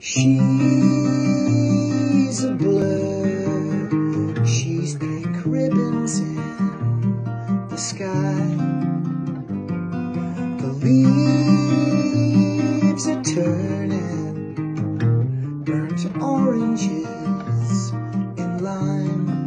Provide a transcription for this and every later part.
She's a blur. She's pink ribbons in the sky. The leaves are turning, burnt oranges in lime.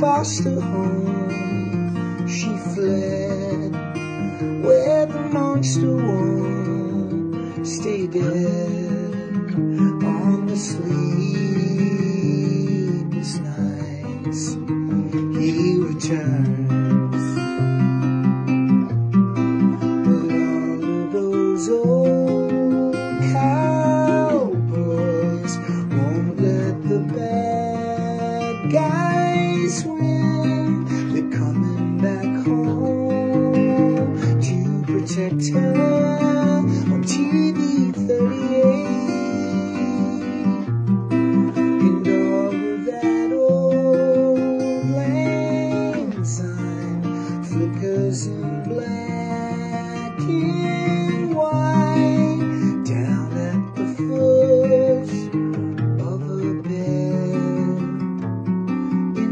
Foster home, she fled where the monster won't stay dead on the sleepless nights. He returned. always when they're coming back home to protect her.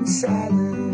silent.